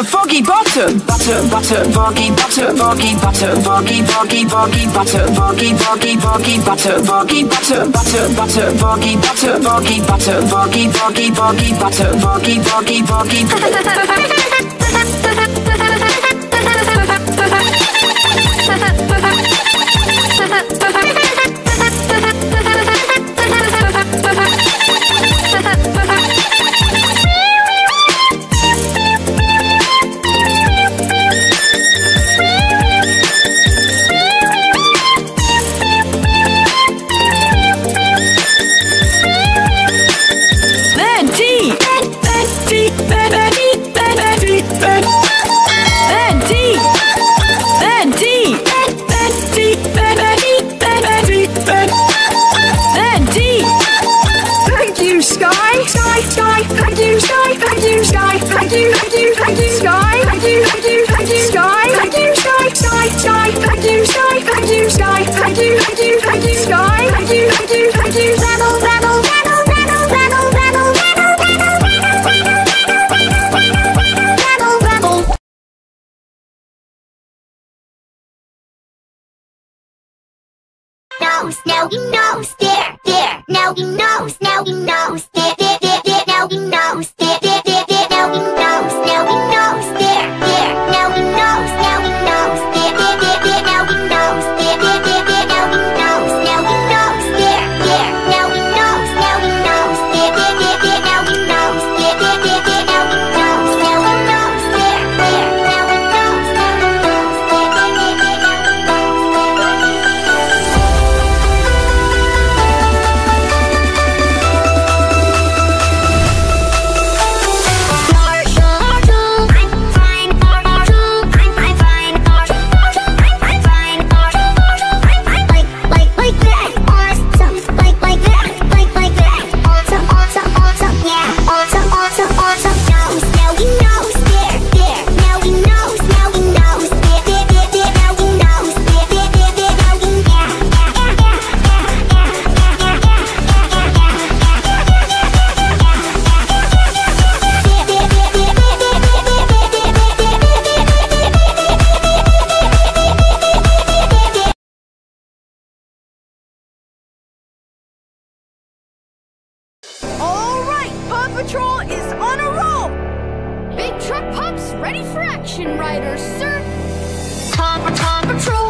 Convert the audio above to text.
To Foggy Bottom. Butter, butter, foggy, butter, foggy, butter, foggy, foggy, foggy, butter, foggy, foggy, foggy, butter, foggy, butter, butter, butter, foggy, butter, foggy, butter, foggy, foggy, foggy, butter, foggy, foggy, foggy. Venti! Skye. Skye. Thank you, Skye. Thank you, Skye. Thank you, thank you, thank you, Skye. Thank you, thank you, thank you, Skye. Thank you, Skye, Skye, Skye. Thank you, Skye. Thank you, Skye. Thank you, thank you, thank you, Skye. Thank you, thank you, knows, now he knows, there, there, now he knows, now he knows, there, there, there, there, now he knows, there, there, Patrol is on a roll. Big truck pups ready for action, Ryder, sir. Paw Patrol